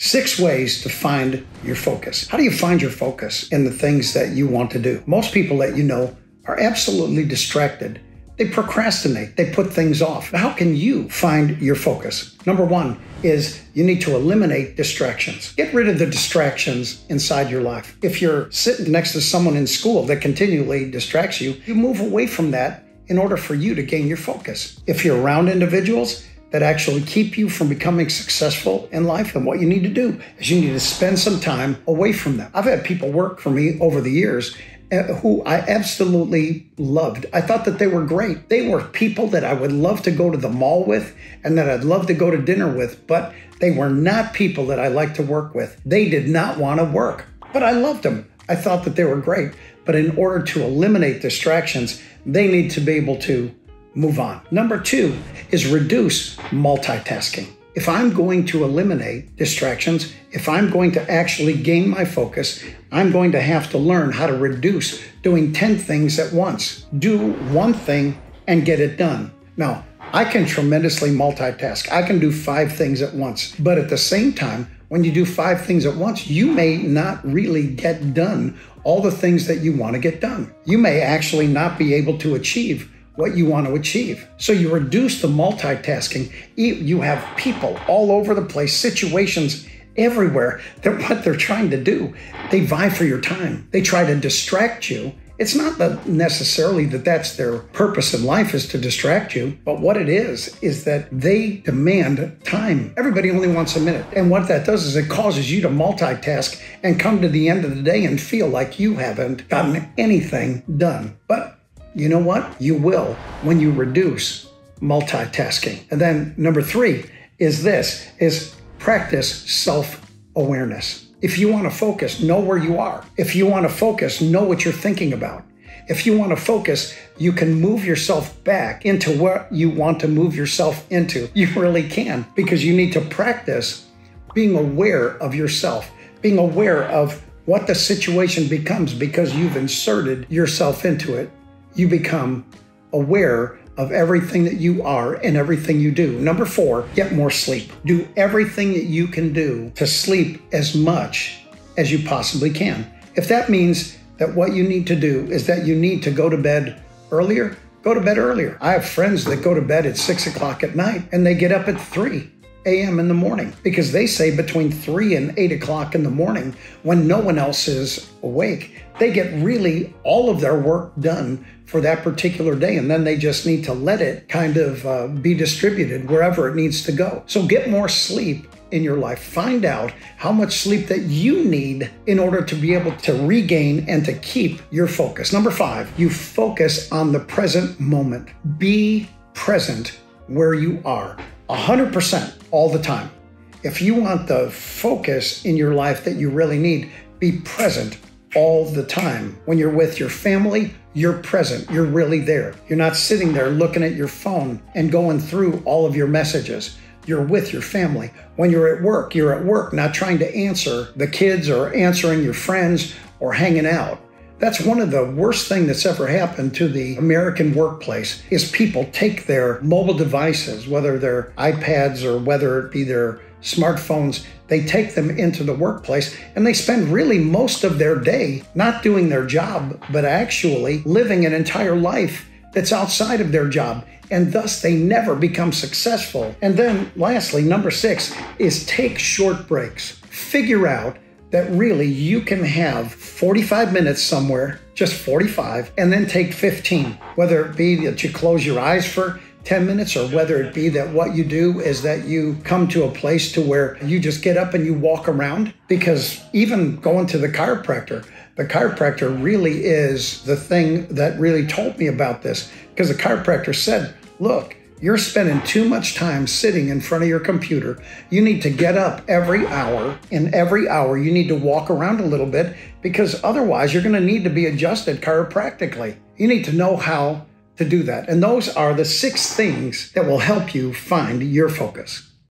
Six ways to find your focus. How do you find your focus in the things that you want to do? Most people that you know are absolutely distracted. They procrastinate, they put things off. How can you find your focus? Number one is you need to eliminate distractions. Get rid of the distractions inside your life. If you're sitting next to someone in school that continually distracts you, you move away from that in order for you to gain your focus. If you're around individuals that actually keep you from becoming successful in life. And what you need to do is you need to spend some time away from them. I've had people work for me over the years uh, who I absolutely loved. I thought that they were great. They were people that I would love to go to the mall with and that I'd love to go to dinner with, but they were not people that I like to work with. They did not want to work, but I loved them. I thought that they were great. But in order to eliminate distractions, they need to be able to move on. Number two is reduce multitasking. If I'm going to eliminate distractions, if I'm going to actually gain my focus, I'm going to have to learn how to reduce doing 10 things at once. Do one thing and get it done. Now, I can tremendously multitask. I can do five things at once. But at the same time, when you do five things at once, you may not really get done all the things that you want to get done. You may actually not be able to achieve what you want to achieve. So you reduce the multitasking. You have people all over the place, situations everywhere that what they're trying to do, they vie for your time. They try to distract you. It's not that necessarily that that's their purpose in life is to distract you, but what it is is that they demand time. Everybody only wants a minute. And what that does is it causes you to multitask and come to the end of the day and feel like you haven't gotten anything done. But you know what? You will when you reduce multitasking. And then number three is this is practice self-awareness. If you want to focus, know where you are. If you want to focus, know what you're thinking about. If you want to focus, you can move yourself back into what you want to move yourself into. You really can because you need to practice being aware of yourself, being aware of what the situation becomes because you've inserted yourself into it you become aware of everything that you are and everything you do. Number four, get more sleep. Do everything that you can do to sleep as much as you possibly can. If that means that what you need to do is that you need to go to bed earlier, go to bed earlier. I have friends that go to bed at six o'clock at night and they get up at three a.m. in the morning because they say between 3 and 8 o'clock in the morning, when no one else is awake, they get really all of their work done for that particular day. And then they just need to let it kind of uh, be distributed wherever it needs to go. So get more sleep in your life. Find out how much sleep that you need in order to be able to regain and to keep your focus. Number five, you focus on the present moment. Be present where you are 100% all the time. If you want the focus in your life that you really need, be present all the time. When you're with your family, you're present. You're really there. You're not sitting there looking at your phone and going through all of your messages. You're with your family. When you're at work, you're at work, not trying to answer the kids or answering your friends or hanging out. That's one of the worst things that's ever happened to the American workplace is people take their mobile devices, whether they're iPads or whether it be their smartphones, they take them into the workplace and they spend really most of their day not doing their job, but actually living an entire life that's outside of their job. And thus they never become successful. And then lastly, number six is take short breaks. Figure out that really you can have 45 minutes somewhere, just 45, and then take 15, whether it be that you close your eyes for 10 minutes or whether it be that what you do is that you come to a place to where you just get up and you walk around. Because even going to the chiropractor the chiropractor really is the thing that really told me about this. Because the chiropractor said look you're spending too much time sitting in front of your computer. You need to get up every hour. In every hour, you need to walk around a little bit because otherwise, you're going to need to be adjusted chiropractically. You need to know how to do that. And those are the six things that will help you find your focus.